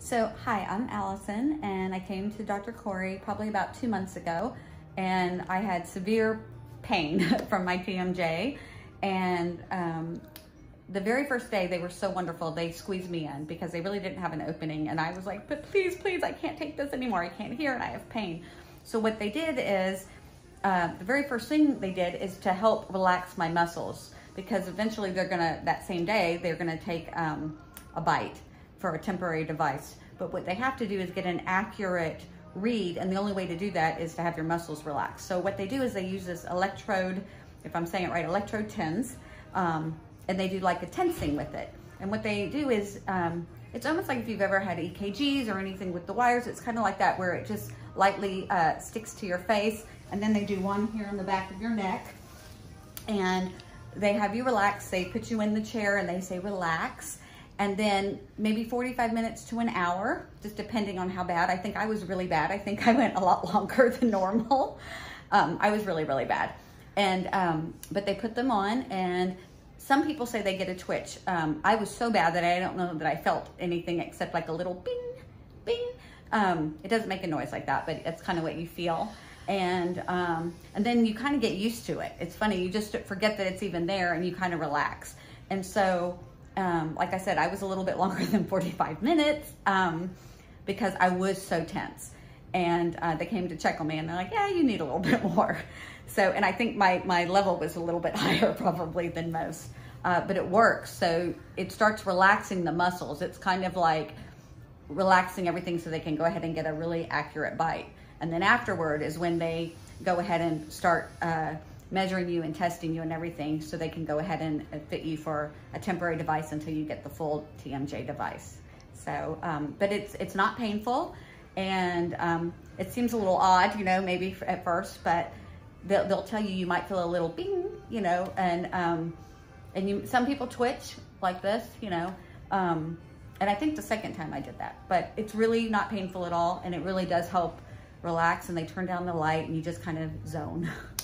So, hi, I'm Allison, and I came to Dr. Corey probably about two months ago, and I had severe pain from my TMJ. And um, the very first day, they were so wonderful. They squeezed me in because they really didn't have an opening, and I was like, "But please, please, I can't take this anymore. I can't hear, and I have pain." So what they did is, uh, the very first thing they did is to help relax my muscles because eventually they're gonna that same day they're gonna take um, a bite for a temporary device. But what they have to do is get an accurate read, and the only way to do that is to have your muscles relax. So what they do is they use this electrode, if I'm saying it right, electrode TENS, um, and they do like a tensing with it. And what they do is, um, it's almost like if you've ever had EKGs or anything with the wires, it's kind of like that where it just lightly uh, sticks to your face. And then they do one here on the back of your neck. And they have you relax. They put you in the chair and they say relax and then maybe 45 minutes to an hour, just depending on how bad. I think I was really bad. I think I went a lot longer than normal. Um, I was really, really bad. And, um, but they put them on and some people say they get a twitch. Um, I was so bad that I don't know that I felt anything except like a little bing, bing. Um, it doesn't make a noise like that, but it's kind of what you feel. And, um, and then you kind of get used to it. It's funny, you just forget that it's even there and you kind of relax. And so um, like I said, I was a little bit longer than 45 minutes um, because I was so tense. And uh, they came to check on me and they're like, yeah, you need a little bit more. So, and I think my, my level was a little bit higher probably than most, uh, but it works. So it starts relaxing the muscles. It's kind of like relaxing everything so they can go ahead and get a really accurate bite. And then afterward is when they go ahead and start uh, measuring you and testing you and everything so they can go ahead and fit you for a temporary device until you get the full TMJ device. So, um, but it's, it's not painful and um, it seems a little odd, you know, maybe at first, but they'll, they'll tell you you might feel a little bing, you know, and, um, and you, some people twitch like this, you know, um, and I think the second time I did that, but it's really not painful at all. And it really does help relax and they turn down the light and you just kind of zone.